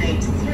donate